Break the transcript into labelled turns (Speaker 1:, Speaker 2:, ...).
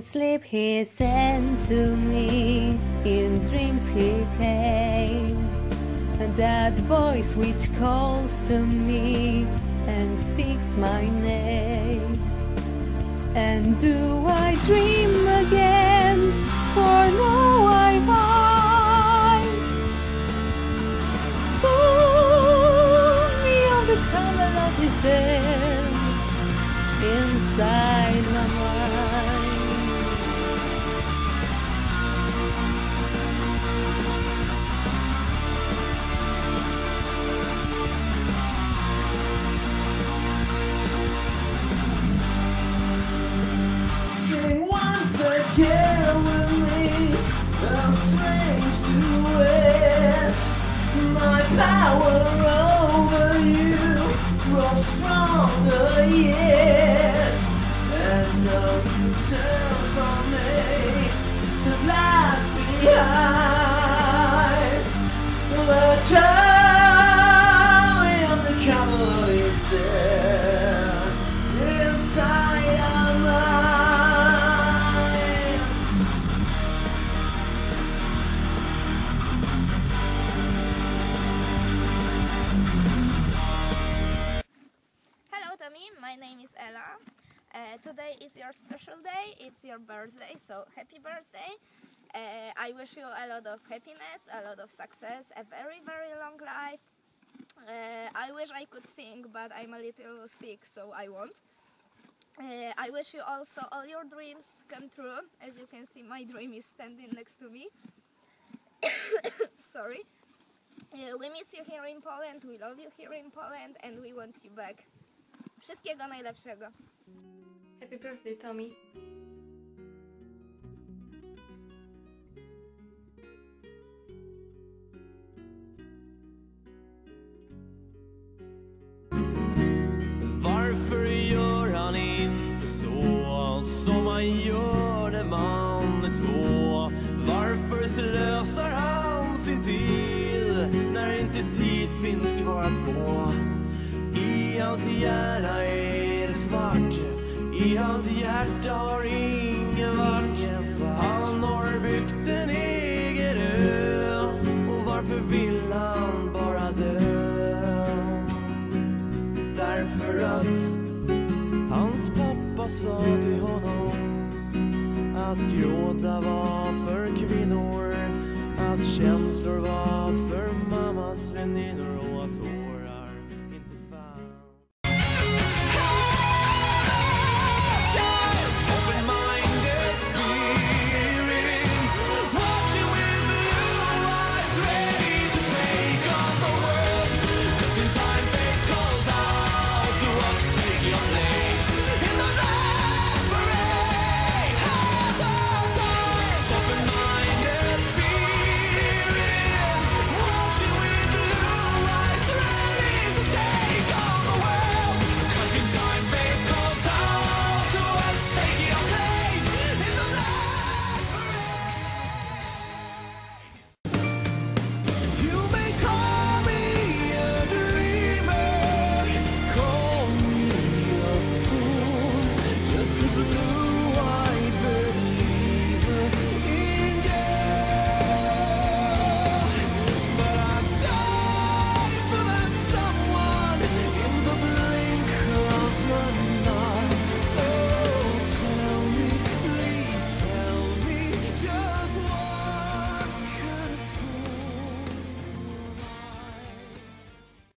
Speaker 1: In sleep he sent to me, in dreams he came. And that voice which calls to me and speaks my name. And do I dream again? For now I find. Oh, beyond the color of his day inside my
Speaker 2: name is Ella. Uh, today is your special day, it's your birthday, so happy birthday. Uh, I wish you a lot of happiness, a lot of success, a very, very long life. Uh, I wish I could sing, but I'm a little sick, so I won't. Uh, I wish you also all your dreams come true. As you can see, my dream is standing next to me. Sorry. Uh, we miss you here in Poland, we love you here in Poland, and we want you back. Wszystkiego najlepszego.
Speaker 3: Happy birthday, Tommy.
Speaker 4: Varför gör han inte så som man gör när man är två? Varför slösar han sin tid när inte tid finns kvar att få? Hans hjärna är svart, i hans hjärta har ingen vart. Han har byggt en egen ö och varför vill han bara dö? Därför att hans pappa sa till honom att gråta var för kvinnor, att känslor var för mammas väninnor och att hon